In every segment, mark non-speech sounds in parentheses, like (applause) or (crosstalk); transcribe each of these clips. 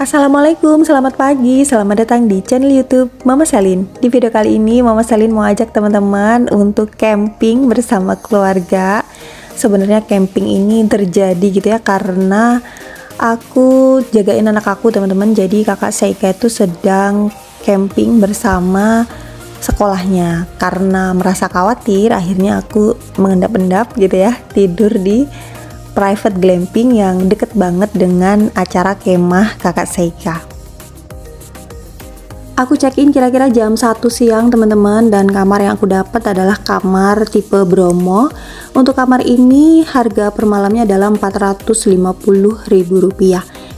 Assalamualaikum, selamat pagi, selamat datang di channel YouTube Mama Selin. Di video kali ini Mama Selin mau ajak teman-teman untuk camping bersama keluarga. Sebenarnya camping ini terjadi gitu ya karena aku jagain anak aku teman-teman. Jadi kakak Seika itu sedang camping bersama sekolahnya karena merasa khawatir akhirnya aku mengendap-endap gitu ya tidur di private glamping yang deket banget dengan acara kemah kakak Seika. Aku check-in kira-kira jam 1 siang teman-teman dan kamar yang aku dapat adalah kamar tipe Bromo. Untuk kamar ini harga per malamnya adalah Rp450.000.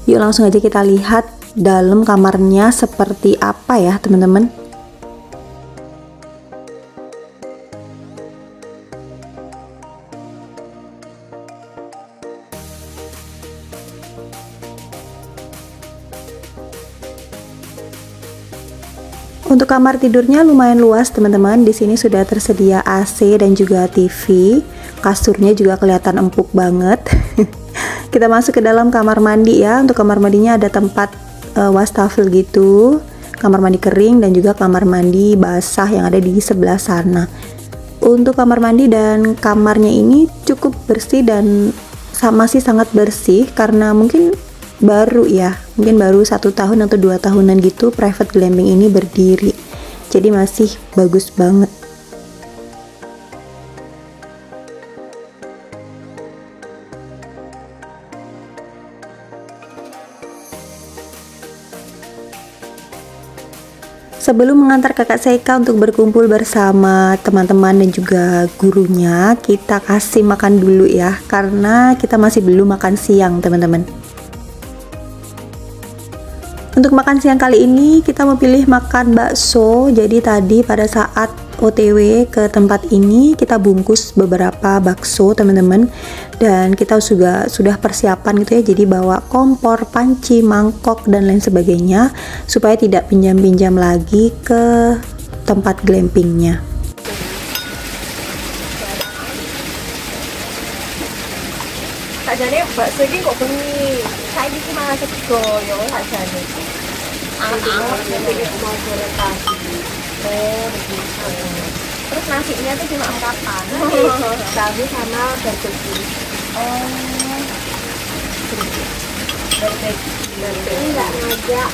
Yuk langsung aja kita lihat dalam kamarnya seperti apa ya teman-teman. Untuk kamar tidurnya lumayan luas teman-teman. Di sini sudah tersedia AC dan juga TV. Kasurnya juga kelihatan empuk banget. (laughs) Kita masuk ke dalam kamar mandi ya. Untuk kamar mandinya ada tempat uh, wastafel gitu, kamar mandi kering dan juga kamar mandi basah yang ada di sebelah sana. Untuk kamar mandi dan kamarnya ini cukup bersih dan sama sih sangat bersih karena mungkin baru ya. Mungkin baru satu tahun atau dua tahunan gitu private glamping ini berdiri. Jadi masih bagus banget. Sebelum mengantar kakak Seika untuk berkumpul bersama teman-teman dan juga gurunya, kita kasih makan dulu ya, karena kita masih belum makan siang, teman-teman. Untuk makan siang kali ini kita memilih makan bakso. Jadi tadi pada saat OTW ke tempat ini kita bungkus beberapa bakso teman-teman dan kita juga sudah persiapan gitu ya jadi bawa kompor, panci, mangkok dan lain sebagainya supaya tidak pinjam-pinjam lagi ke tempat glampingnya. Sakjane bakso iki kok bengi. Saiki ki malah sego ya sakjane. Anget-anget iki mau goreng pagi. Oh. Terus nasinya tuh cuma kapan? Tahu sama barbecue. Oh. Enggak ngajak.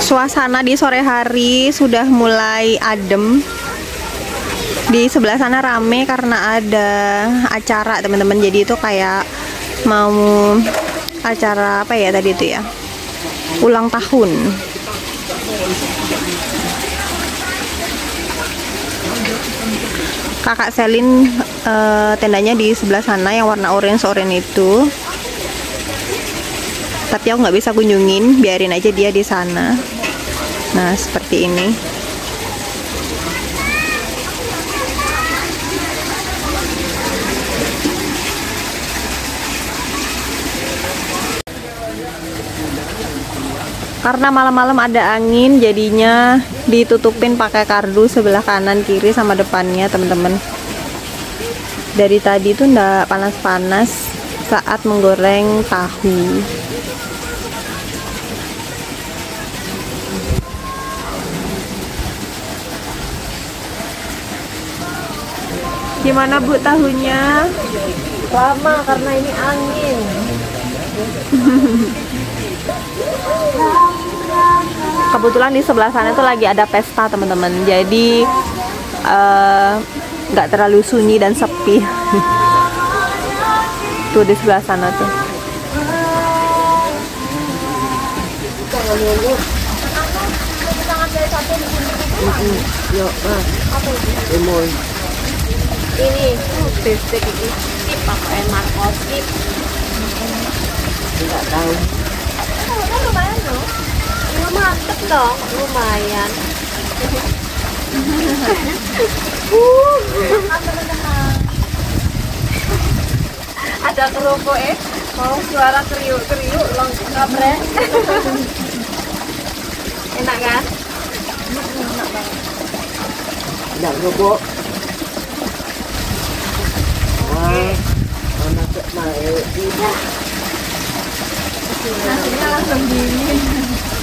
Suasana di sore hari sudah mulai adem di sebelah sana rame karena ada acara teman-teman. Jadi itu kayak mau acara apa ya tadi itu ya? Ulang tahun. Kakak Selin uh, tendanya di sebelah sana yang warna orange orange itu. Tapi aku nggak bisa kunjungin biarin aja dia di sana. Nah seperti ini karena malam-malam ada angin jadinya ditutupin pakai kardu sebelah kanan kiri sama depannya teman-teman. Dari tadi tuh ndak panas-panas saat menggoreng tahu. Gimana bu tahunya? Lama karena ini angin. (laughs) kebetulan di sebelah sana tuh lagi ada pesta teman-teman jadi eh, nggak uh, terlalu sunyi dan sepi tuh di sebelah sana tuh Ini bebek ini tahu. Oh, lumayan loh. Mantep dong, lumayan. uh, ada kerupuk eh mau suara kriuk kriuk long kabre enak kan enak banget Nak robok. Anak tak naik. nasinya langsung dingin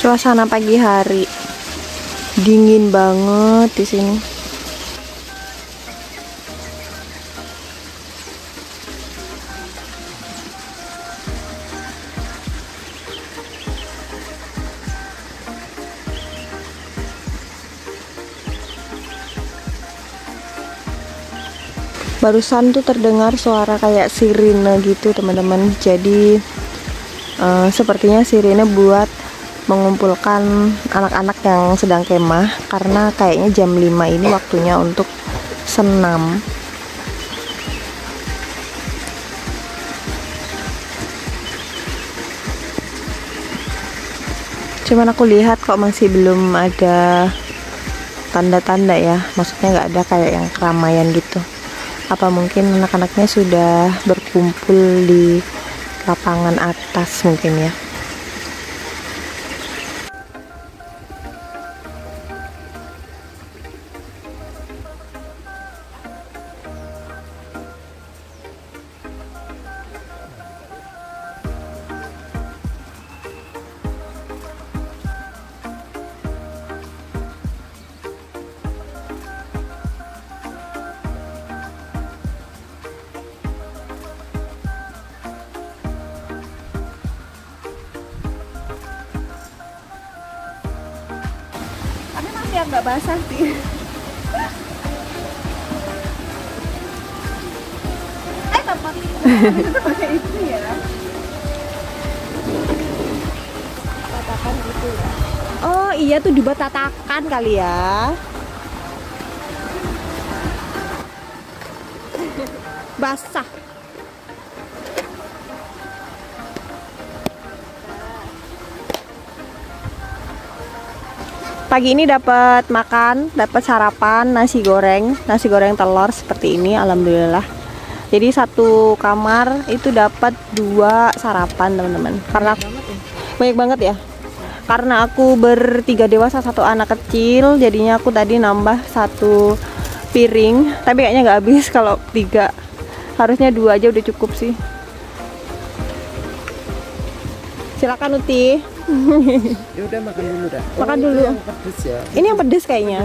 Suasana pagi hari dingin banget di sini. Barusan tuh terdengar suara kayak sirine gitu teman-teman. Jadi eh, sepertinya sirine buat mengumpulkan anak-anak yang sedang kemah karena kayaknya jam 5 ini waktunya untuk senam. Cuman aku lihat kok masih belum ada tanda-tanda ya, maksudnya nggak ada kayak yang keramaian gitu. Apa mungkin anak-anaknya sudah berkumpul di lapangan atas mungkin ya? Kali ya. Basah. Pagi ini dapat makan, dapat sarapan nasi goreng, nasi goreng telur seperti ini, alhamdulillah. Jadi satu kamar itu dapat dua sarapan teman-teman. Karena banyak banget ya karena aku bertiga dewasa satu anak kecil jadinya aku tadi nambah satu piring tapi kayaknya nggak habis kalau tiga harusnya dua aja udah cukup sih silakan Uti (laughs) Ya udah makan dulu dah. Makan itu dulu. yang pedes ya. ini yang pedes kayaknya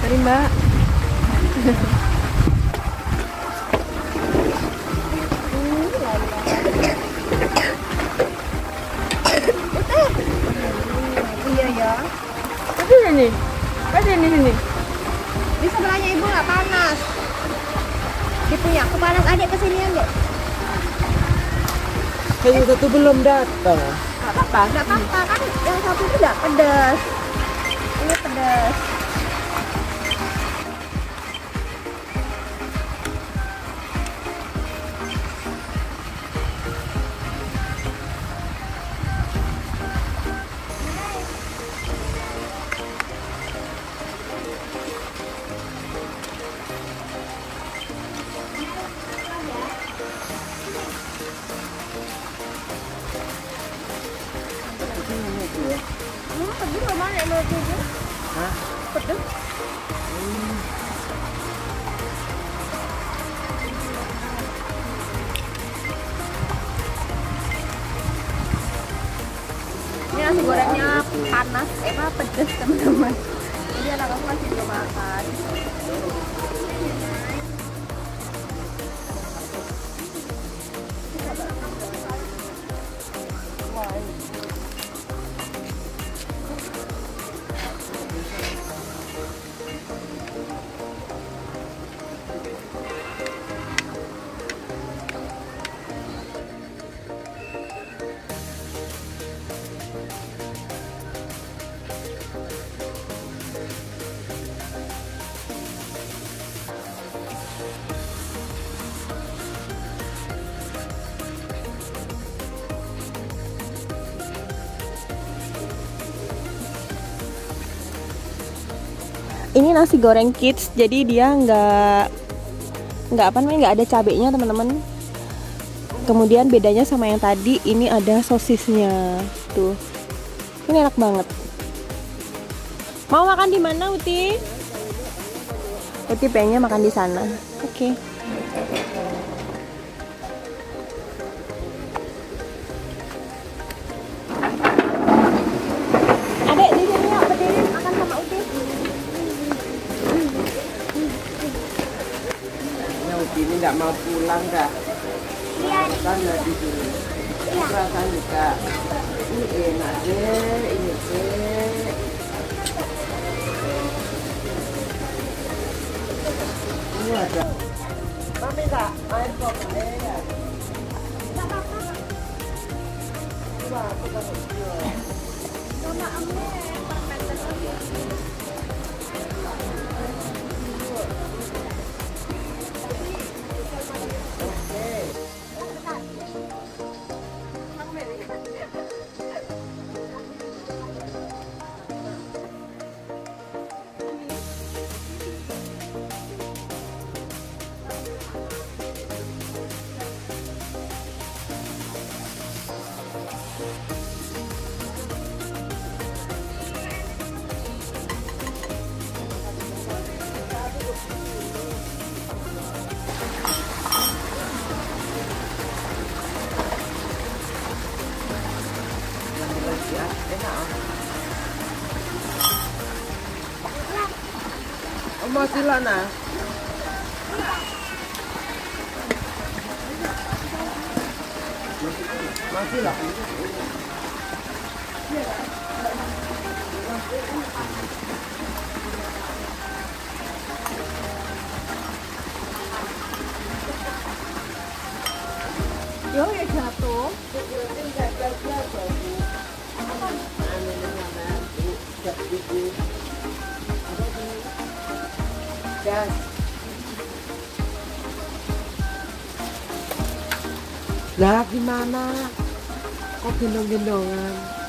Mari mbak ya. Ini ini. ke ini sini di sebelahnya ibu nggak? Panas. Dia punya aku panas adik ke sini adik yang satu belum datang. Nggak apa-apa nggak apa-apa. Kan yang satu itu nggak pedas. Ini pedas. Gorengnya panas, apa pedas teman-teman. Jadi anak aku masih belum makan. Nasi goreng kids, jadi dia nggak nggak apa namanya nggak ada cabenya teman-teman. Kemudian bedanya sama yang tadi, ini ada sosisnya. Tuh, ini enak banget. Mau makan di mana Uti? Uti pengennya makan di sana. Oke. Adek mau pulang dah. Sana di sini. Perasaan juga. Ini enak deh, ini deh. Ini ada. Mami tak air kok ya. Oh, masih lah nah. Masih lah. Yo ya jatuh. Lah gimana? Kok gendong-gendongan? Mama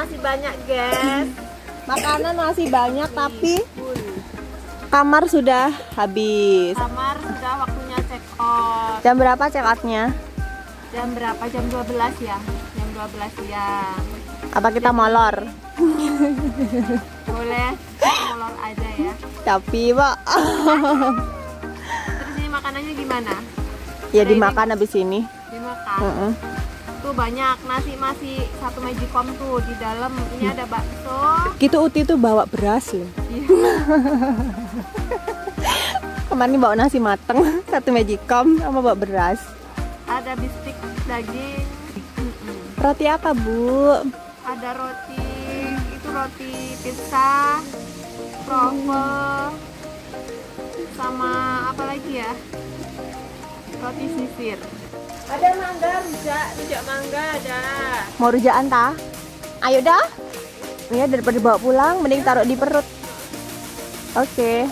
masih banyak, guys. Makanan masih banyak tapi kamar sudah habis. Kamar sudah waktunya check out. Jam berapa check outnya? Jam berapa? Jam 12 ya. Jam 12 siang. Apa kita molor? Boleh molor aja ya. Tapi pak. Terus ini makanannya gimana? Ya Ada dimakan habis ini. Dimakan. Heeh. Tuh banyak nasi masih satu magicom tuh di dalam. Ini ada bakso. Gitu Uti tuh bawa beras loh. Iya. (laughs) Kemarin bawa nasi mateng, satu magicom sama bawa beras. Ada bistik daging. Roti apa, Bu? Ada roti. Itu roti pizza. Kroffel. Sama apa lagi ya? Roti sisir. Ada mangga, rujak, rujak mangga ada. Mau rujakan ta? Ayo dah. Ya daripada bawa pulang mending taruh di perut. Oke.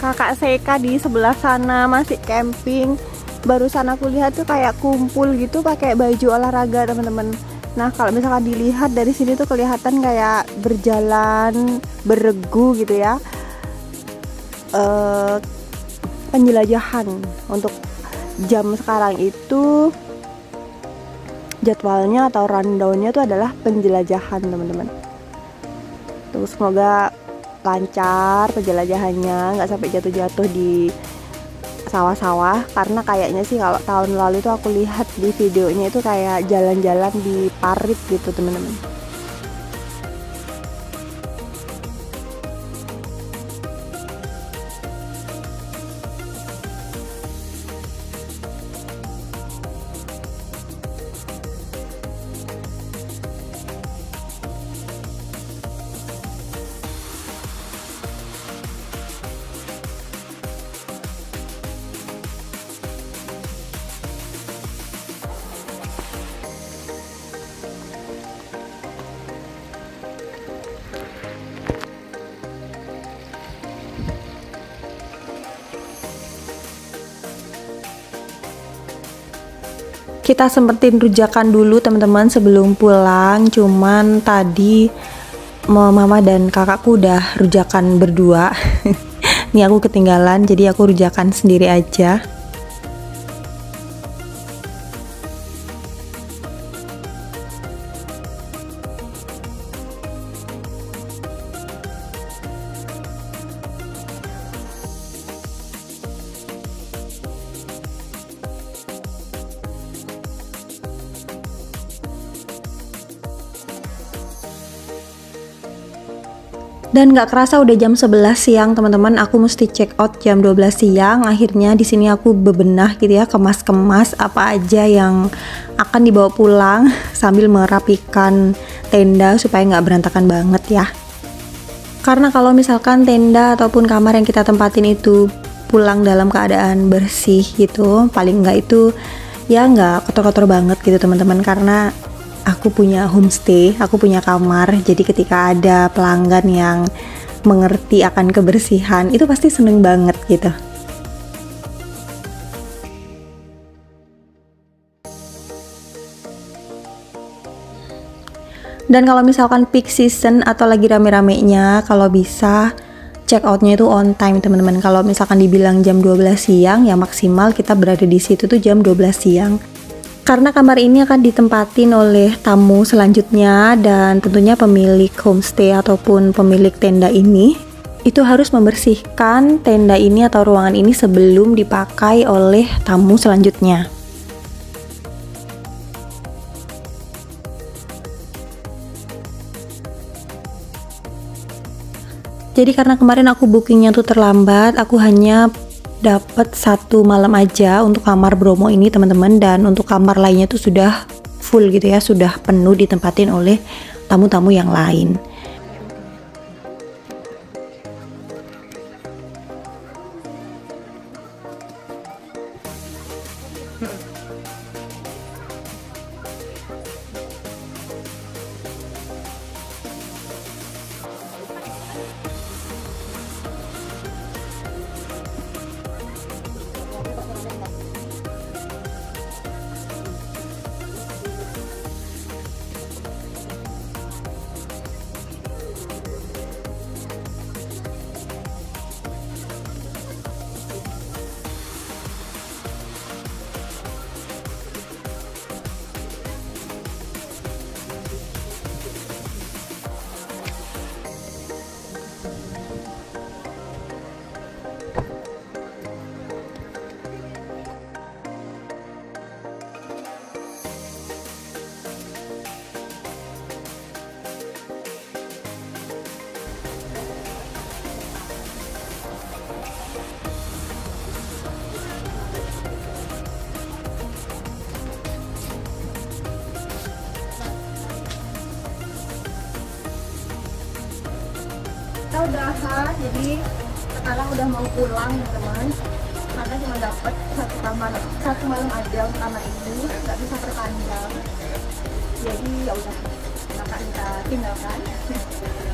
Kakak Seka di sebelah sana masih camping. Barusan aku lihat tuh kayak kumpul gitu pakai baju olahraga teman-teman. Nah kalau misalkan dilihat dari sini tuh kelihatan kayak berjalan beregu gitu ya. Eh penjelajahan untuk jam sekarang itu jadwalnya atau rundownnya itu adalah penjelajahan teman-teman. Tuh semoga lancar penjelajahannya nggak sampai jatuh-jatuh di sawah-sawah karena kayaknya sih kalau tahun lalu itu aku lihat di videonya itu kayak jalan-jalan di parit gitu teman-teman kita sempetin rujakan dulu teman-teman sebelum pulang. Cuman tadi mama dan kakakku udah rujakan berdua. (laughs) Ini aku ketinggalan jadi aku rujakan sendiri aja Dan nggak kerasa udah jam 11 siang teman-teman. Aku mesti check out jam 12 siang. Akhirnya di sini aku bebenah gitu ya kemas-kemas apa aja yang akan dibawa pulang (laughs) sambil merapikan tenda supaya nggak berantakan banget ya. Karena kalau misalkan tenda ataupun kamar yang kita tempatin itu pulang dalam keadaan bersih gitu paling nggak itu ya nggak kotor-kotor banget gitu teman-teman. Karena aku punya homestay, aku punya kamar. Jadi ketika ada pelanggan yang mengerti akan kebersihan, itu pasti seneng banget gitu. Dan kalau misalkan peak season atau lagi rame-ramenya, kalau bisa check outnya itu on time teman-teman. Kalau misalkan dibilang jam 12 siang, ya maksimal kita berada di situ tuh jam 12 siang karena kamar ini akan ditempatin oleh tamu selanjutnya dan tentunya pemilik homestay ataupun pemilik tenda ini itu harus membersihkan tenda ini atau ruangan ini sebelum dipakai oleh tamu selanjutnya. Jadi karena kemarin aku bookingnya tuh terlambat, aku hanya dapat satu malam aja untuk kamar Bromo ini teman-teman. Dan untuk kamar lainnya tuh sudah full gitu ya sudah penuh ditempatin oleh tamu-tamu yang lain jadi sekarang udah mau pulang teman karena cuma dapat satu kamar satu malam aja untuk kamar ini. Nggak bisa perpanjang. Jadi ya udah. Kakak kita tinggalkan.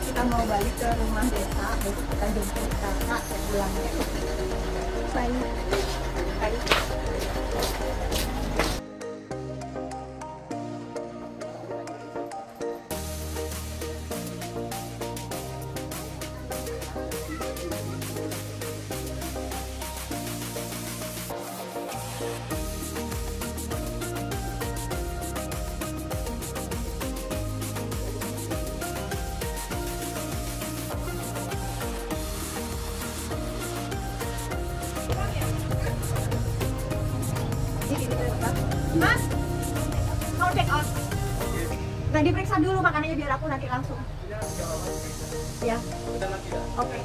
Kita mau balik ke rumah desa. Besok kita jemput kakak pulang bye. Bye aku nanti langsung. Ya. Oke.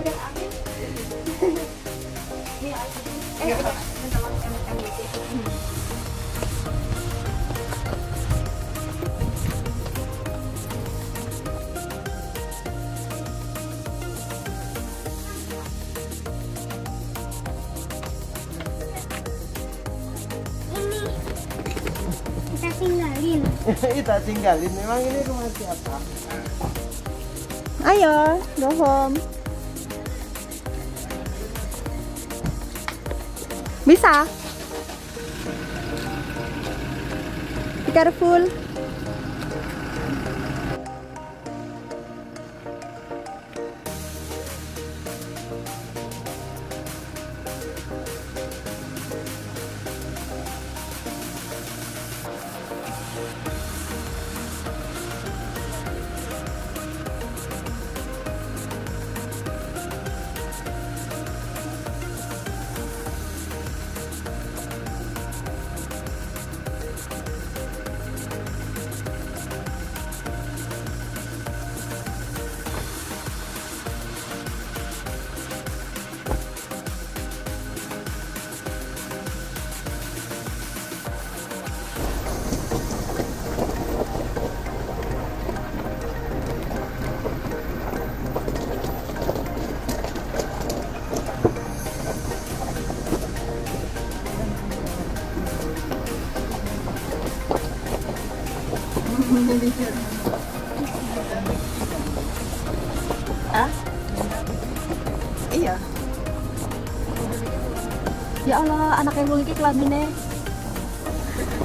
Udah ambil? (laughs) Iya, eh, kita tinggalin memang ini rumah siapa Ayo, go home. Bisa. Be careful. Kelamine.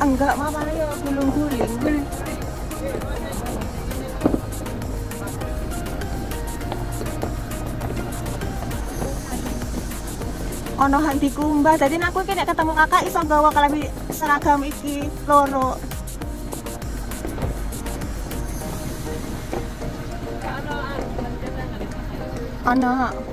Enggak, mama ya belum guling. Ono hanti kumba, tadi aku nek ketemu kakak iso gawa klambi seragam iki loro. Ono.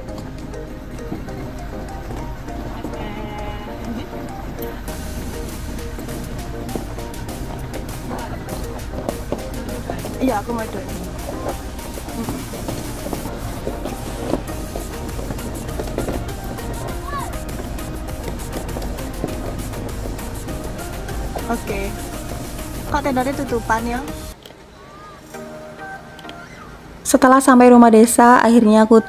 Iya, aku mau dulu. Oke. Kok tendanya tutupan ya? Setelah sampai rumah desa, akhirnya aku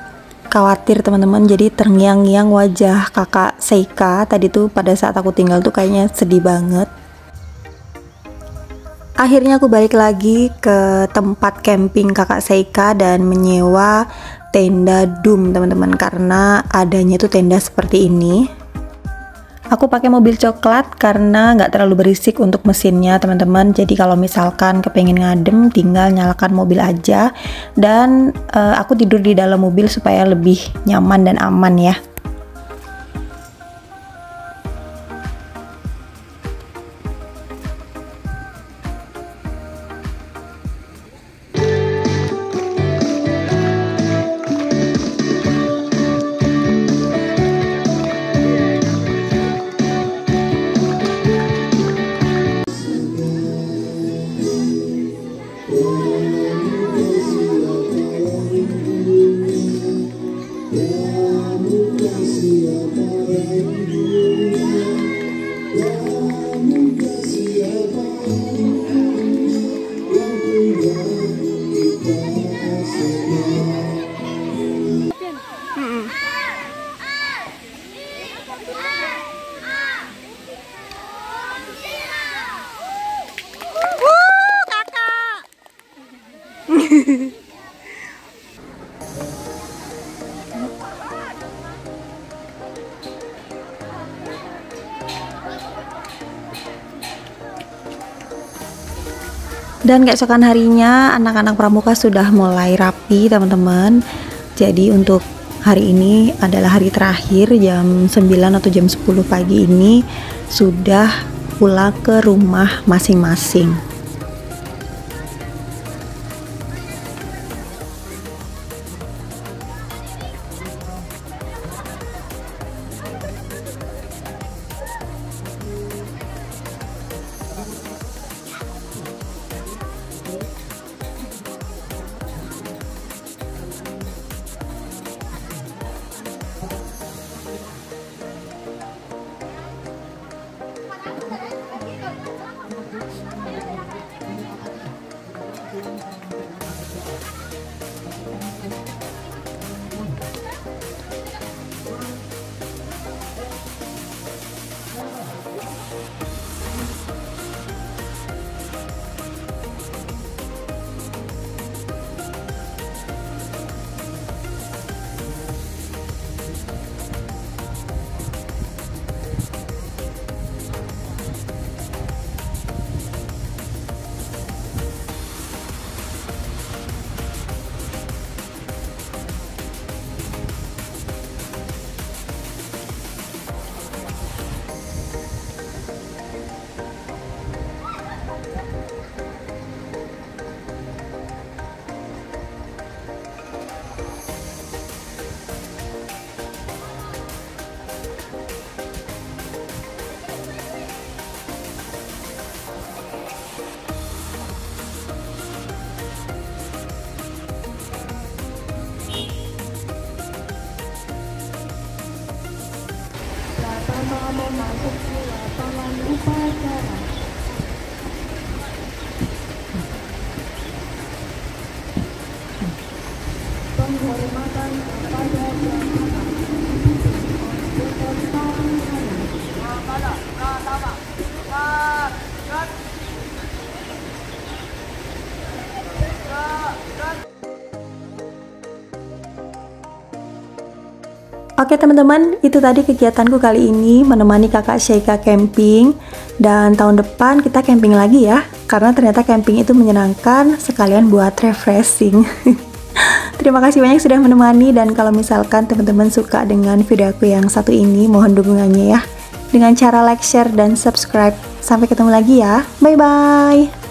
khawatir teman-teman. Jadi terngiang-ngiang wajah kakak Seika tadi tuh pada saat aku tinggal tuh kayaknya sedih banget. Akhirnya aku balik lagi ke tempat camping kakak Seika dan menyewa tenda Doom teman-teman karena adanya tuh tenda seperti ini. Aku pakai mobil coklat karena nggak terlalu berisik untuk mesinnya teman-teman. Jadi kalau misalkan kepengen ngadem, tinggal nyalakan mobil aja. Dan eh, aku tidur di dalam mobil supaya lebih nyaman dan aman ya. Dan keesokan harinya anak-anak pramuka sudah mulai rapi teman-teman. Jadi untuk hari ini adalah hari terakhir jam 9 atau jam 10 pagi ini sudah pulang ke rumah masing-masing. Oke teman-teman, itu tadi kegiatanku kali ini menemani kakak Sheikha camping. Dan tahun depan kita camping lagi ya Karena ternyata camping itu menyenangkan sekalian buat refreshing (laughs) Terima kasih banyak sudah menemani dan kalau misalkan teman-teman suka dengan videoku yang satu ini mohon dukungannya ya. Dengan cara like, share, dan subscribe. Sampai ketemu lagi ya, bye-bye